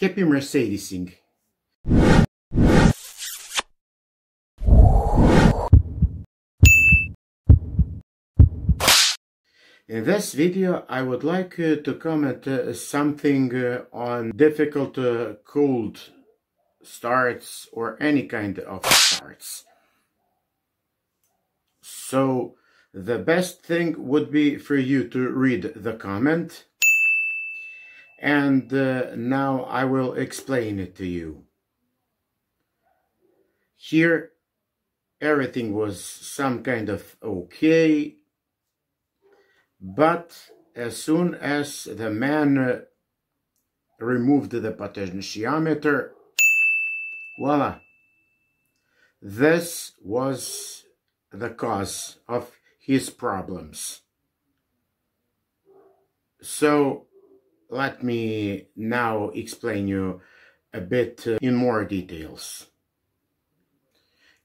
Happy Mercedesing! In this video I would like uh, to comment uh, something uh, on difficult uh, cold starts or any kind of starts. So the best thing would be for you to read the comment and uh, now I will explain it to you. Here everything was some kind of okay but as soon as the man uh, removed the potentiometer, voila, this was the cause of his problems. So let me now explain you a bit uh, in more details.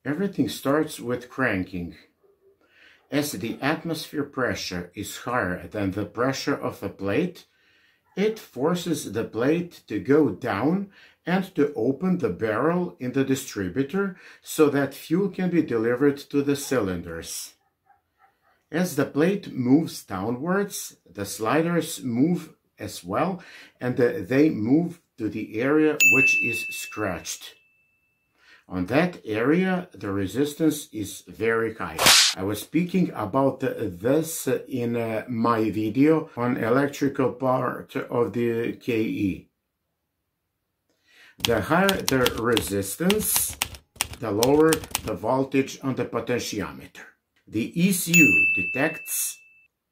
Everything starts with cranking. As the atmosphere pressure is higher than the pressure of the plate, it forces the plate to go down and to open the barrel in the distributor so that fuel can be delivered to the cylinders. As the plate moves downwards, the sliders move as well and they move to the area which is scratched. On that area, the resistance is very high. I was speaking about this in uh, my video on electrical part of the KE. The higher the resistance, the lower the voltage on the potentiometer. The ECU detects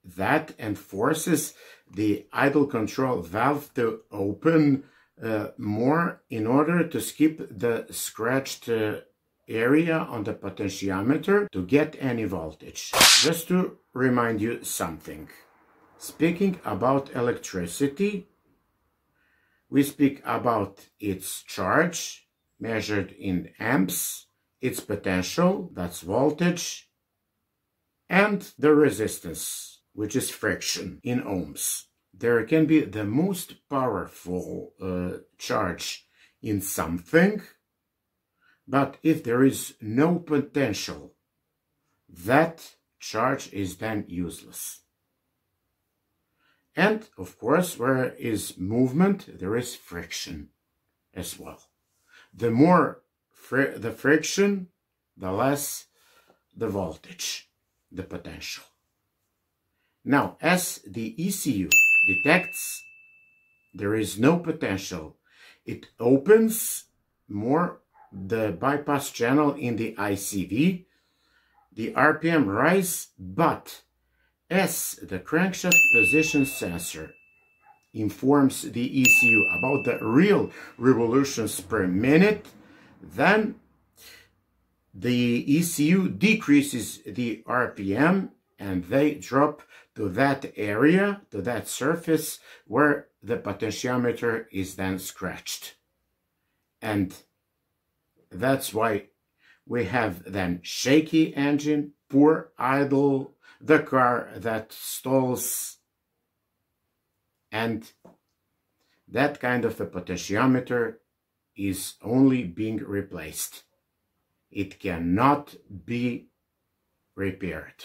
that and forces the idle control valve to open uh, more in order to skip the scratched uh, area on the potentiometer to get any voltage. Just to remind you something. Speaking about electricity, we speak about its charge measured in amps, its potential, that's voltage, and the resistance, which is friction in ohms there can be the most powerful uh, charge in something, but if there is no potential, that charge is then useless. And, of course, where is movement, there is friction as well. The more fri the friction, the less the voltage, the potential. Now, as the ECU detects there is no potential. It opens more the bypass channel in the ICV. The RPM rise, but as the crankshaft position sensor informs the ECU about the real revolutions per minute, then the ECU decreases the RPM and they drop to that area, to that surface where the potentiometer is then scratched. And that's why we have then shaky engine, poor idle, the car that stalls, and that kind of a potentiometer is only being replaced. It cannot be repaired.